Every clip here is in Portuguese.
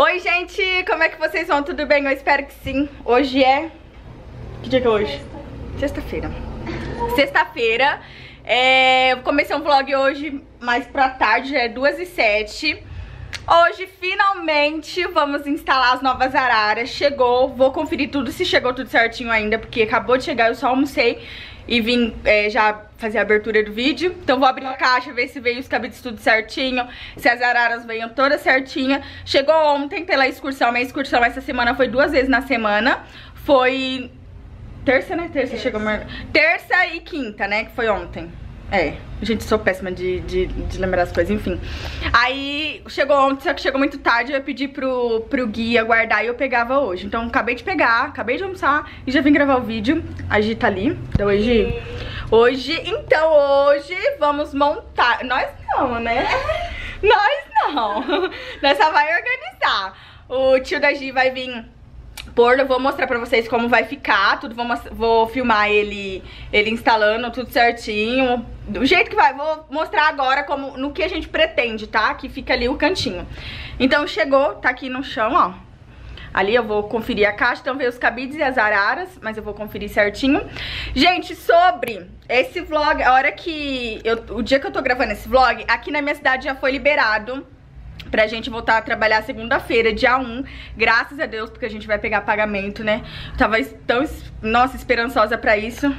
Oi, gente! Como é que vocês vão? Tudo bem? Eu espero que sim. Hoje é... Que dia que é hoje? Sexta-feira. Sexta-feira. É... Eu comecei um vlog hoje mais pra tarde, já é 2 e 7 Hoje, finalmente, vamos instalar as novas araras. Chegou, vou conferir tudo, se chegou tudo certinho ainda, porque acabou de chegar, eu só almocei e vim é, já fazer a abertura do vídeo. Então vou abrir a caixa, ver se veio os cabides tudo certinho, se as araras venham todas certinha. Chegou ontem pela excursão, minha excursão essa semana foi duas vezes na semana. Foi terça, né? Terça, terça. chegou... Terça e quinta, né? Que foi ontem. É, gente, sou péssima de, de, de, lembrar as coisas, enfim. Aí, chegou ontem, só que chegou muito tarde, eu ia pedir pro, pro guia guardar e eu pegava hoje. Então, acabei de pegar, acabei de almoçar e já vim gravar o vídeo. A Gi tá ali. Então, hoje... Hoje, então, hoje vamos montar... Nós não, né? Nós não. Nós só vai organizar. O tio da Gi vai vir eu vou mostrar pra vocês como vai ficar, tudo, vou, vou filmar ele, ele instalando tudo certinho, do jeito que vai, vou mostrar agora como, no que a gente pretende, tá? Que fica ali o cantinho. Então chegou, tá aqui no chão, ó. Ali eu vou conferir a caixa, então veio os cabides e as araras, mas eu vou conferir certinho. Gente, sobre esse vlog, a hora que... Eu, o dia que eu tô gravando esse vlog, aqui na minha cidade já foi liberado pra gente voltar a trabalhar segunda-feira, dia 1, graças a Deus, porque a gente vai pegar pagamento, né? Eu tava tão, nossa, esperançosa pra isso,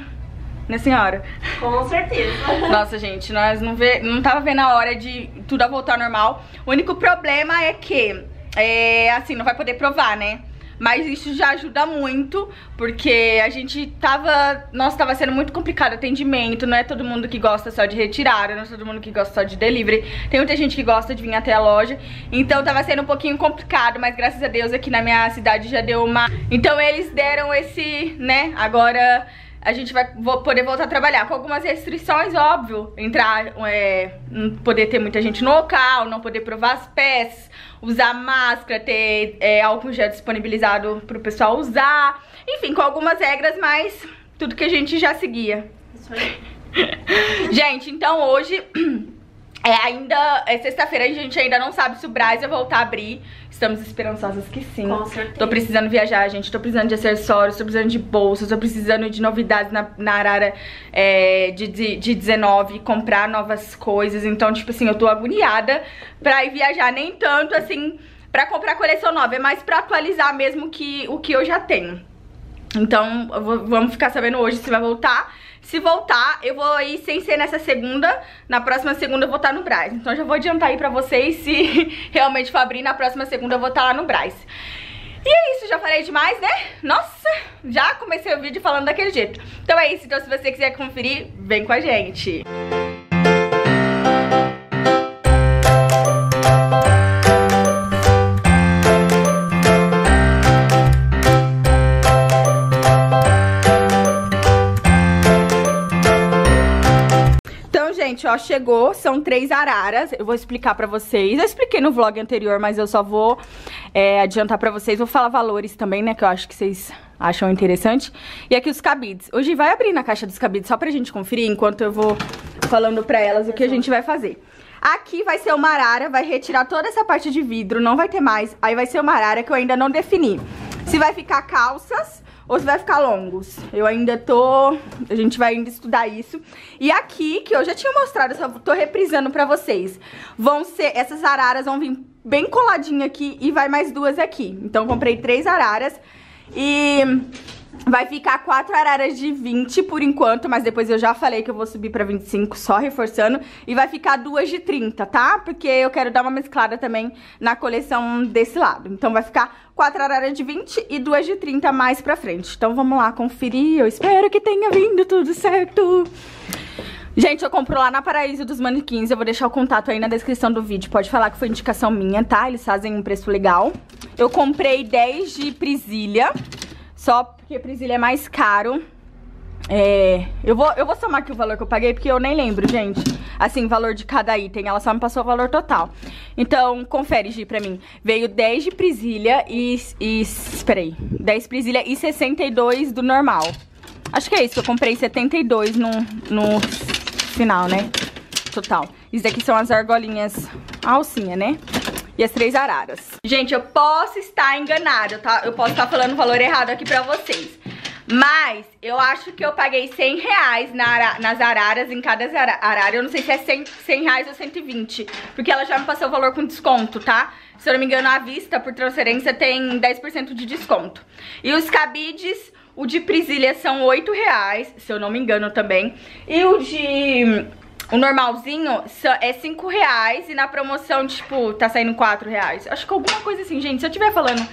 né senhora? Com certeza. Nossa, gente, nós não, vê, não tava vendo a hora de tudo voltar ao normal. O único problema é que, é, assim, não vai poder provar, né? Mas isso já ajuda muito, porque a gente tava... Nossa, tava sendo muito complicado o atendimento, não é todo mundo que gosta só de retirada, não é todo mundo que gosta só de delivery. Tem muita gente que gosta de vir até a loja, então tava sendo um pouquinho complicado, mas graças a Deus aqui na minha cidade já deu uma... Então eles deram esse, né, agora a gente vai poder voltar a trabalhar com algumas restrições, óbvio. Entrar, é, não poder ter muita gente no local, não poder provar as peças, usar máscara, ter é, álcool gel disponibilizado pro pessoal usar. Enfim, com algumas regras, mas tudo que a gente já seguia. Isso aí. gente, então hoje é ainda, é sexta-feira, a gente ainda não sabe se o Braz vai voltar a abrir. Estamos esperançosas que sim. Com certeza. Tô precisando viajar, gente. Tô precisando de acessórios, tô precisando de bolsas, tô precisando de novidades na, na Arara é, de, de, de 19, comprar novas coisas. Então, tipo assim, eu tô agoniada pra ir viajar. Nem tanto, assim, pra comprar coleção nova. É mais pra atualizar mesmo que, o que eu já tenho. Então, vou, vamos ficar sabendo hoje se vai voltar. Se voltar, eu vou ir sem ser nessa segunda. Na próxima segunda eu vou estar no Braz. Então já vou adiantar aí pra vocês se realmente for abrir. Na próxima segunda eu vou estar lá no Braz. E é isso, já falei demais, né? Nossa, já comecei o vídeo falando daquele jeito. Então é isso, então se você quiser conferir, vem com a gente. Música ó, chegou, são três araras, eu vou explicar pra vocês, eu expliquei no vlog anterior, mas eu só vou é, adiantar pra vocês, vou falar valores também, né, que eu acho que vocês acham interessante. E aqui os cabides, hoje vai abrir na caixa dos cabides só pra gente conferir, enquanto eu vou falando pra elas o que a gente vai fazer. Aqui vai ser uma arara, vai retirar toda essa parte de vidro, não vai ter mais, aí vai ser uma arara que eu ainda não defini. Se vai ficar calças ou se vai ficar longos. Eu ainda tô... A gente vai ainda estudar isso. E aqui, que eu já tinha mostrado, só tô reprisando pra vocês. Vão ser... Essas araras vão vir bem coladinha aqui e vai mais duas aqui. Então, comprei três araras e... Vai ficar quatro araras de 20 por enquanto, mas depois eu já falei que eu vou subir pra 25, só reforçando. E vai ficar duas de 30, tá? Porque eu quero dar uma mesclada também na coleção desse lado. Então vai ficar quatro araras de 20 e duas de 30 mais pra frente. Então vamos lá conferir, eu espero que tenha vindo tudo certo. Gente, eu compro lá na Paraíso dos Manequins, eu vou deixar o contato aí na descrição do vídeo. Pode falar que foi indicação minha, tá? Eles fazem um preço legal. Eu comprei 10 de prisilha. Só porque presilha é mais caro. É, eu, vou, eu vou somar aqui o valor que eu paguei, porque eu nem lembro, gente. Assim, valor de cada item. Ela só me passou o valor total. Então, confere, Gi, pra mim. Veio 10 de presilha e... e espera aí. 10 presilha e 62 do normal. Acho que é isso, eu comprei 72 no, no final, né? Total. Isso daqui são as argolinhas, a alcinha, né? E as três araras. Gente, eu posso estar enganada, tá? Eu posso estar falando o valor errado aqui pra vocês. Mas eu acho que eu paguei 100 reais na, nas araras, em cada arara. Eu não sei se é 100, 100 reais ou 120, porque ela já me passou o valor com desconto, tá? Se eu não me engano, à vista, por transferência, tem 10% de desconto. E os cabides, o de Prisilha são 8 reais, se eu não me engano também. E o de... O normalzinho é 5 reais e na promoção, tipo, tá saindo 4 reais. Acho que alguma coisa assim, gente. Se eu estiver falando...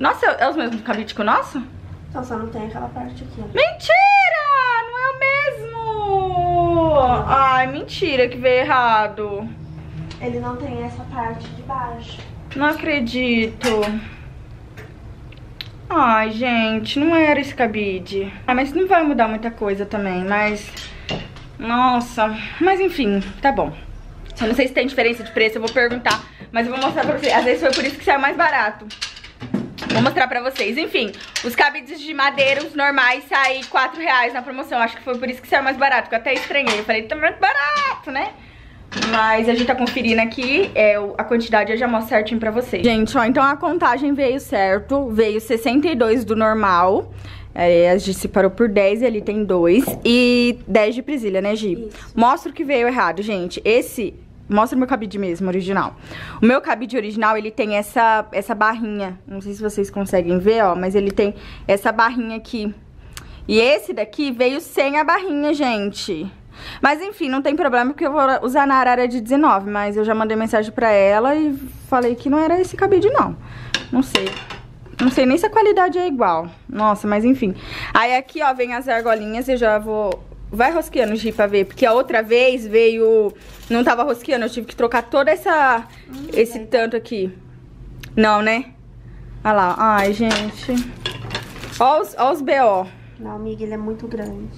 Nossa, é os mesmos cabides que o nosso? Então só não tem aquela parte aqui. Mentira! Não é o mesmo! Ai, mentira que veio errado. Ele não tem essa parte de baixo. Não acredito. Ai, gente, não era esse cabide. Ah, mas não vai mudar muita coisa também, mas... Nossa, mas enfim, tá bom. Eu não sei se tem diferença de preço, eu vou perguntar, mas eu vou mostrar pra vocês. Às vezes foi por isso que saiu mais barato. Vou mostrar pra vocês. Enfim, os cabides de madeira, os normais, saem 4 reais na promoção. Acho que foi por isso que saiu mais barato, que eu até estranhei. Eu falei, tá muito barato, né? Mas a gente tá conferindo aqui, é, a quantidade eu já mostro certinho pra vocês. Gente, ó, então a contagem veio certo, veio 62 do normal. É, a gente separou por 10 e ali tem 2. E 10 de presilha, né, Gi? Isso. Mostra o que veio errado, gente. Esse Mostra o meu cabide mesmo, original. O meu cabide original, ele tem essa, essa barrinha. Não sei se vocês conseguem ver, ó. Mas ele tem essa barrinha aqui. E esse daqui veio sem a barrinha, gente. Mas enfim, não tem problema porque eu vou usar na arara de 19. Mas eu já mandei mensagem pra ela e falei que não era esse cabide, não. Não sei. Não sei nem se a qualidade é igual. Nossa, mas enfim. Aí aqui, ó, vem as argolinhas. Eu já vou Vai rosqueando, Gi, pra ver. Porque a outra vez veio... Não tava rosqueando, eu tive que trocar toda essa... Hum, esse é. tanto aqui. Não, né? Olha lá. Ai, gente. Ó os, ó os B.O. Não, amiga, ele é muito grande.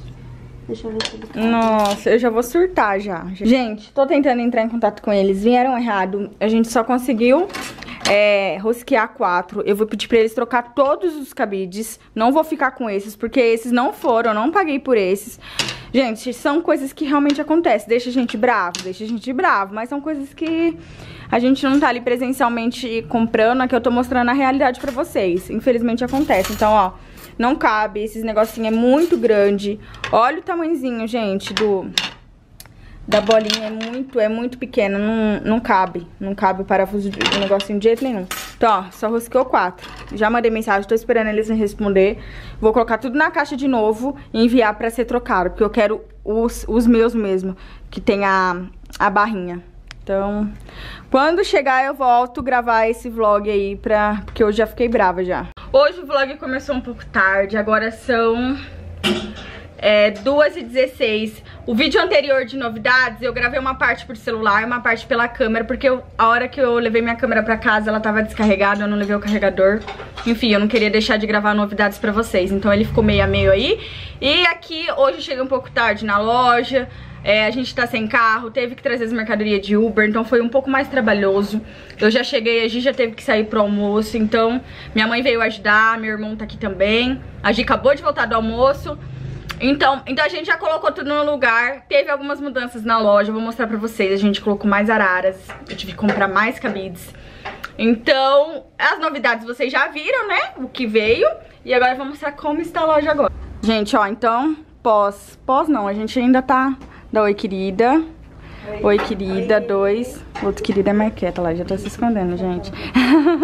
Deixa eu ver tudo. Nossa, eu já vou surtar já. Gente, tô tentando entrar em contato com eles. Vieram errado. A gente só conseguiu é, rosquear quatro. Eu vou pedir pra eles trocar todos os cabides. Não vou ficar com esses, porque esses não foram. Eu não paguei por esses. Gente, são coisas que realmente acontecem. Deixa a gente bravo, deixa a gente bravo. Mas são coisas que a gente não tá ali presencialmente comprando. Aqui eu tô mostrando a realidade pra vocês. Infelizmente acontece. Então, ó, não cabe. Esses negocinho é muito grande. Olha o tamanhozinho, gente, do da bolinha é muito, é muito pequena, não, não cabe, não cabe o parafuso do negocinho de jeito nenhum. Então, ó, só rosqueou quatro. Já mandei mensagem, tô esperando eles me responder. Vou colocar tudo na caixa de novo e enviar pra ser trocado, porque eu quero os, os meus mesmo, que tem a, a barrinha. Então, quando chegar eu volto gravar esse vlog aí, pra, porque eu já fiquei brava já. Hoje o vlog começou um pouco tarde, agora são é, 2h16. O vídeo anterior de novidades, eu gravei uma parte por celular e uma parte pela câmera, porque eu, a hora que eu levei minha câmera pra casa, ela tava descarregada, eu não levei o carregador. Enfim, eu não queria deixar de gravar novidades pra vocês, então ele ficou meio a meio aí. E aqui, hoje eu cheguei um pouco tarde na loja, é, a gente tá sem carro, teve que trazer as mercadorias de Uber, então foi um pouco mais trabalhoso. Eu já cheguei, a Gi já teve que sair pro almoço, então minha mãe veio ajudar, meu irmão tá aqui também. A Gi acabou de voltar do almoço. Então, então a gente já colocou tudo no lugar. Teve algumas mudanças na loja, vou mostrar pra vocês. A gente colocou mais araras, eu tive que comprar mais cabides. Então, as novidades vocês já viram, né? O que veio. E agora eu vou mostrar como está a loja agora. Gente, ó, então, pós. Pós não, a gente ainda tá da Oi Querida. Oi, Oi querida, Oi. dois. Outro querida é Marqueta lá, já tá se escondendo, gente.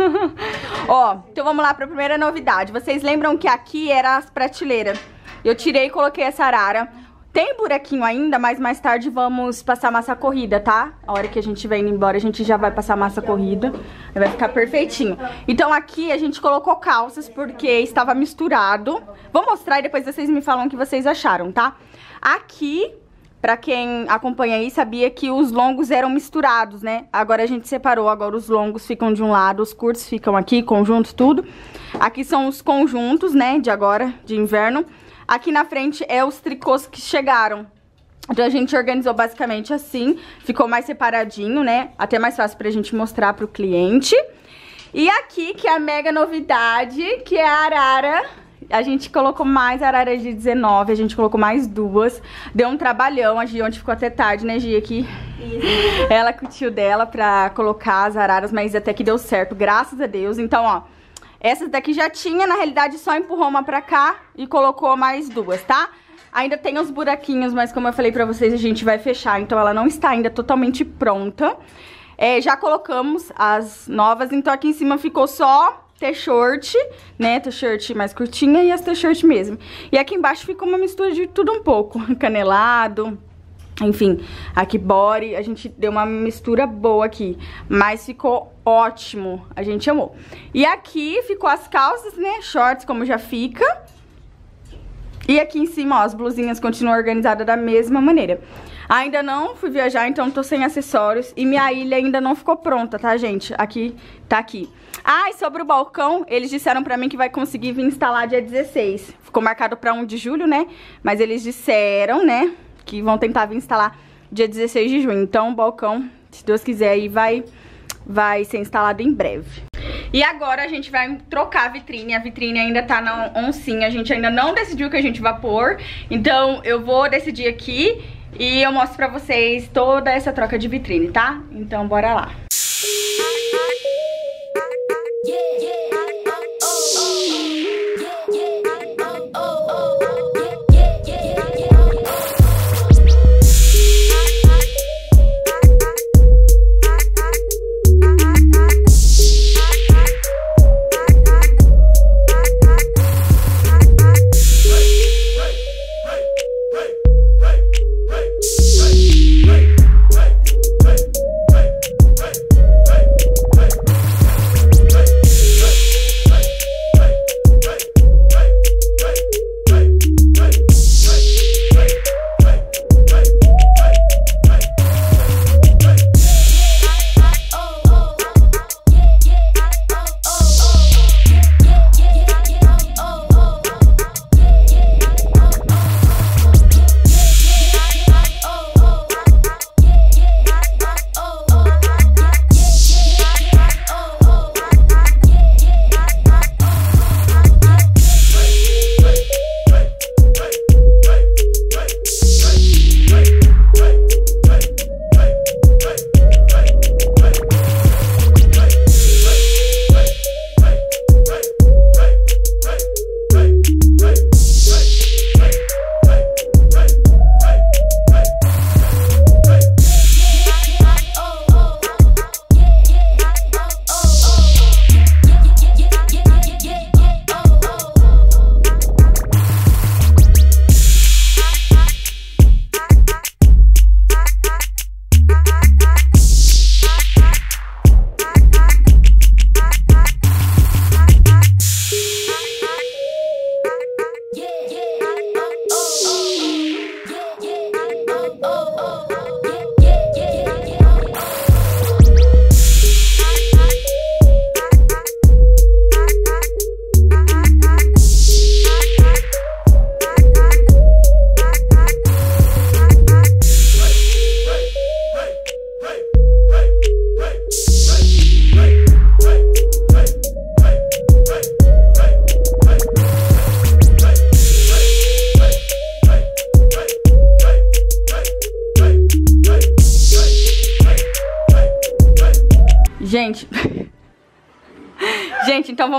ó, então vamos lá pra primeira novidade. Vocês lembram que aqui era as prateleiras. Eu tirei e coloquei essa arara. Tem buraquinho ainda, mas mais tarde vamos passar massa corrida, tá? A hora que a gente indo embora, a gente já vai passar massa corrida. Vai ficar perfeitinho. Então aqui a gente colocou calças porque estava misturado. Vou mostrar e depois vocês me falam o que vocês acharam, tá? Aqui, pra quem acompanha aí, sabia que os longos eram misturados, né? Agora a gente separou, agora os longos ficam de um lado, os curtos ficam aqui, conjuntos, tudo. Aqui são os conjuntos, né, de agora, de inverno. Aqui na frente é os tricôs que chegaram. Então a gente organizou basicamente assim, ficou mais separadinho, né? Até mais fácil pra gente mostrar pro cliente. E aqui, que é a mega novidade, que é a arara. A gente colocou mais arara de 19, a gente colocou mais duas. Deu um trabalhão, a Gi ontem ficou até tarde, né, Gi, aqui Isso. Ela com o tio dela pra colocar as araras, mas até que deu certo, graças a Deus. Então, ó, essas daqui já tinha, na realidade só empurrou uma pra cá e colocou mais duas, tá? Ainda tem os buraquinhos, mas como eu falei pra vocês, a gente vai fechar, então ela não está ainda totalmente pronta. É, já colocamos as novas, então aqui em cima ficou só t-shirt, né? T-shirt mais curtinha e as t-shirt mesmo. E aqui embaixo ficou uma mistura de tudo um pouco, canelado, enfim, aqui body, a gente deu uma mistura boa aqui, mas ficou ótimo, a gente amou. E aqui ficou as calças, né, shorts como já fica. E aqui em cima, ó, as blusinhas continuam organizadas da mesma maneira. Ainda não fui viajar, então tô sem acessórios. E minha ilha ainda não ficou pronta, tá, gente? Aqui, tá aqui. Ah, e sobre o balcão, eles disseram pra mim que vai conseguir vir instalar dia 16. Ficou marcado pra 1 de julho, né? Mas eles disseram, né, que vão tentar vir instalar dia 16 de junho. Então o balcão, se Deus quiser, aí vai, vai ser instalado em breve. E agora a gente vai trocar a vitrine, a vitrine ainda tá na oncinha, a gente ainda não decidiu o que a gente vai pôr, então eu vou decidir aqui e eu mostro pra vocês toda essa troca de vitrine, tá? Então bora lá. Gente...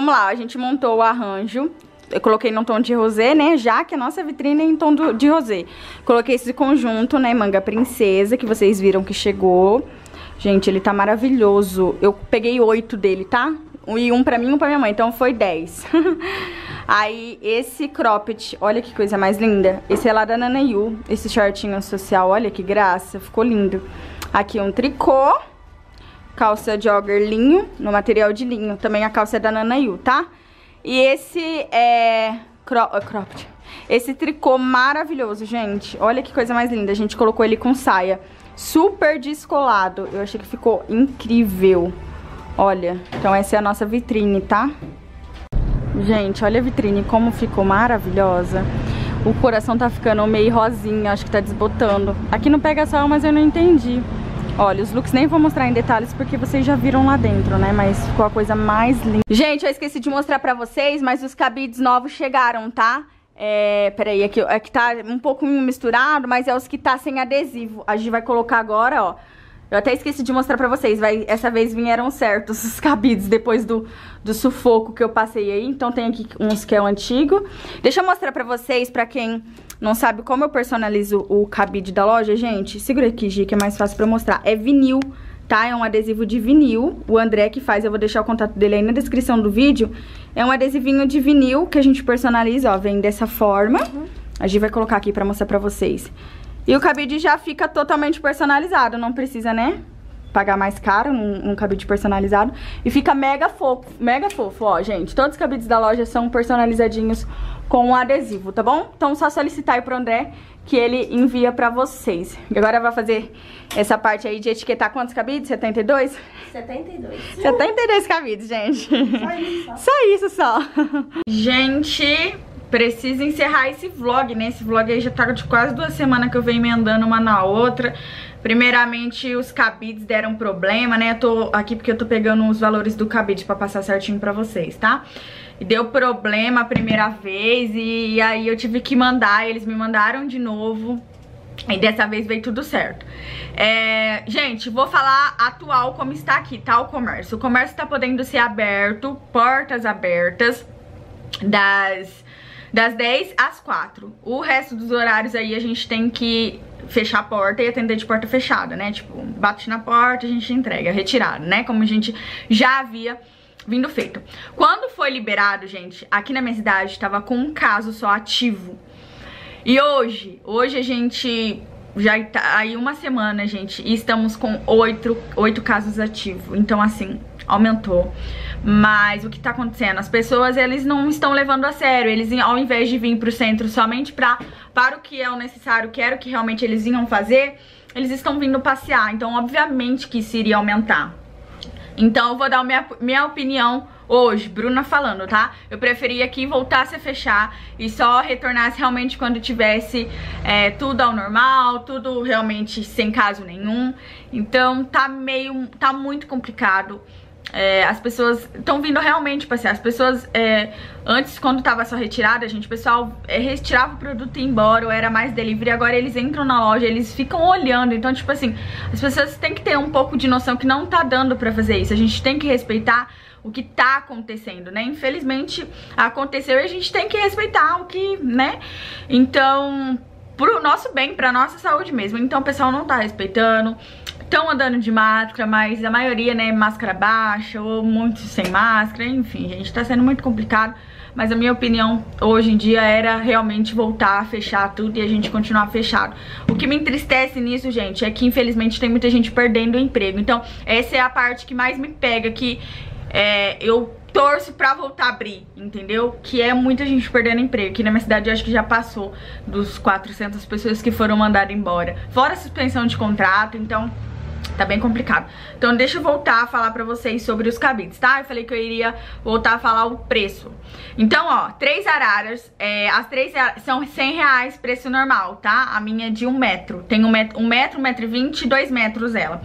vamos lá. A gente montou o arranjo. Eu coloquei no tom de rosé, né? Já que a nossa vitrine é em tom do, de rosé. Coloquei esse conjunto, né? Manga princesa, que vocês viram que chegou. Gente, ele tá maravilhoso. Eu peguei oito dele, tá? E um pra mim e um pra minha mãe. Então foi dez. Aí, esse cropped, olha que coisa mais linda. Esse é lá da Nana Yu. Esse shortinho social, olha que graça. Ficou lindo. Aqui um tricô calça jogger linho, no material de linho. Também a calça é da Nanayu, tá? E esse é... Cro é cropped. Esse tricô maravilhoso, gente. Olha que coisa mais linda. A gente colocou ele com saia. Super descolado. Eu achei que ficou incrível. Olha, então essa é a nossa vitrine, tá? Gente, olha a vitrine como ficou maravilhosa. O coração tá ficando meio rosinha, acho que tá desbotando. Aqui não pega sol, mas eu não entendi. Olha, os looks nem vou mostrar em detalhes porque vocês já viram lá dentro, né? Mas ficou a coisa mais linda. Gente, eu esqueci de mostrar pra vocês, mas os cabides novos chegaram, tá? É, peraí, aqui, aqui tá um pouco misturado, mas é os que tá sem adesivo. A gente vai colocar agora, ó. Eu até esqueci de mostrar pra vocês, vai, essa vez vieram certos os cabides depois do, do sufoco que eu passei aí. Então tem aqui uns que é o antigo. Deixa eu mostrar pra vocês, pra quem não sabe como eu personalizo o cabide da loja, gente. Segura aqui, Gi, que é mais fácil pra mostrar. É vinil, tá? É um adesivo de vinil. O André que faz, eu vou deixar o contato dele aí na descrição do vídeo. É um adesivinho de vinil que a gente personaliza, ó. Vem dessa forma. A gente vai colocar aqui pra mostrar pra vocês. E o cabide já fica totalmente personalizado, não precisa, né? Pagar mais caro um, um cabide personalizado. E fica mega fofo, mega fofo, ó, gente. Todos os cabides da loja são personalizadinhos com adesivo, tá bom? Então só solicitar aí pro André que ele envia pra vocês. E agora vai fazer essa parte aí de etiquetar quantos cabides? 72? 72. 72 cabides, gente. Só isso, só. Só isso, só. Gente, preciso encerrar esse vlog, né? Esse vlog aí já tá de quase duas semanas que eu venho emendando uma na outra. Primeiramente, os cabides deram problema, né? Eu tô aqui porque eu tô pegando os valores do cabide pra passar certinho pra vocês, tá? E deu problema a primeira vez e aí eu tive que mandar, eles me mandaram de novo. E dessa vez veio tudo certo. É, gente, vou falar atual como está aqui, tá? O comércio. O comércio tá podendo ser aberto, portas abertas, das, das 10 às 4. O resto dos horários aí a gente tem que fechar a porta e atender de porta fechada, né? Tipo, bate na porta, a gente entrega, retirado, né? Como a gente já havia vindo feito. Quando foi liberado, gente, aqui na minha cidade tava com um caso só ativo. E hoje, hoje a gente já tá aí uma semana, gente, e estamos com oito, oito casos ativos. Então, assim, aumentou. Mas o que tá acontecendo? As pessoas, eles não estão levando a sério. Eles, ao invés de vir pro centro somente pra, para o que é o necessário, que era o que realmente eles iam fazer, eles estão vindo passear. Então, obviamente que isso iria aumentar. Então eu vou dar minha, minha opinião hoje, Bruna falando, tá? Eu preferia que voltasse a fechar e só retornasse realmente quando tivesse é, tudo ao normal, tudo realmente sem caso nenhum. Então tá meio, tá muito complicado. É, as pessoas estão vindo realmente passear. As pessoas, é, antes, quando tava só retirada, gente, o pessoal é, retirava o produto e ia embora, ou era mais delivery. Agora eles entram na loja, eles ficam olhando. Então, tipo assim, as pessoas têm que ter um pouco de noção que não tá dando pra fazer isso. A gente tem que respeitar o que tá acontecendo, né? Infelizmente, aconteceu e a gente tem que respeitar o que, né? Então, pro nosso bem, pra nossa saúde mesmo. Então, o pessoal não tá respeitando estão andando de máscara, mas a maioria, né, máscara baixa ou muitos sem máscara, enfim, gente, tá sendo muito complicado. Mas a minha opinião hoje em dia era realmente voltar a fechar tudo e a gente continuar fechado. O que me entristece nisso, gente, é que infelizmente tem muita gente perdendo o emprego. Então, essa é a parte que mais me pega, que é, eu torço pra voltar a abrir, entendeu? Que é muita gente perdendo emprego. Aqui na minha cidade eu acho que já passou dos 400 pessoas que foram mandadas embora. Fora a suspensão de contrato, então tá bem complicado. Então deixa eu voltar a falar pra vocês sobre os cabides, tá? Eu falei que eu iria voltar a falar o preço. Então, ó, três araras, é, as três são 100 reais, preço normal, tá? A minha é de um metro. Tem um metro, um metro, um metro e vinte, dois metros ela.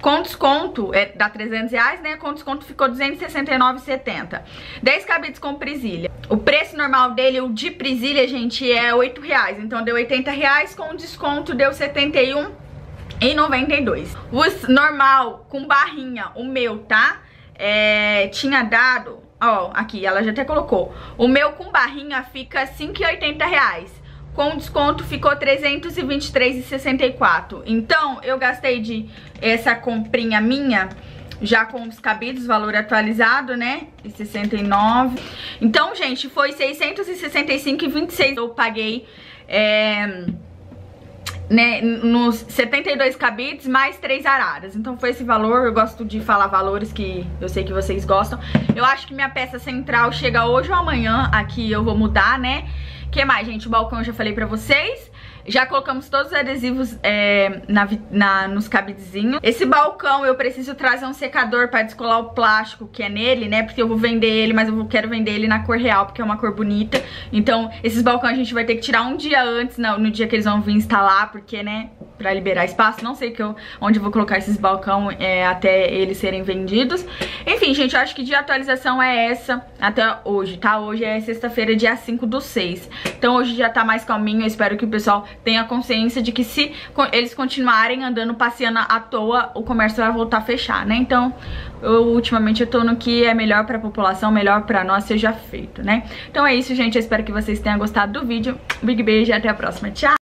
Com desconto, é, dá 300 reais, né? Com desconto ficou 269,70. 10 cabides com presilha. O preço normal dele, o de presilha, gente, é 8 reais. Então deu 80 reais, com desconto deu 71 em 92. O normal, com barrinha, o meu, tá? É, tinha dado, ó, aqui, ela já até colocou. O meu com barrinha fica 5,80 reais. Com desconto ficou 323,64. Então, eu gastei de essa comprinha minha, já com os cabidos, valor atualizado, né? E 69. Então, gente, foi 665,26 eu paguei. É né, nos 72 cabides mais 3 araras. Então foi esse valor, eu gosto de falar valores que eu sei que vocês gostam. Eu acho que minha peça central chega hoje ou amanhã, aqui eu vou mudar, né? que mais, gente? O balcão eu já falei pra vocês. Já colocamos todos os adesivos é, na, na, nos cabidezinhos. Esse balcão eu preciso trazer um secador pra descolar o plástico que é nele, né? Porque eu vou vender ele, mas eu quero vender ele na cor real, porque é uma cor bonita. Então, esses balcões a gente vai ter que tirar um dia antes, no, no dia que eles vão vir instalar, porque, né, pra liberar espaço. Não sei que eu, onde eu vou colocar esses balcão é, até eles serem vendidos. Enfim, gente, eu acho que de atualização é essa até hoje, tá? Hoje é sexta-feira, dia 5 do 6. Então hoje já tá mais calminho. Eu espero que o pessoal tenha consciência de que se eles continuarem andando, passeando à toa, o comércio vai voltar a fechar, né? Então, eu, ultimamente eu tô no que é melhor pra população, melhor pra nós, seja feito, né? Então é isso, gente. Eu espero que vocês tenham gostado do vídeo. Big beijo e até a próxima. Tchau!